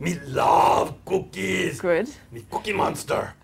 Me love cookies. Good. Me cookie monster.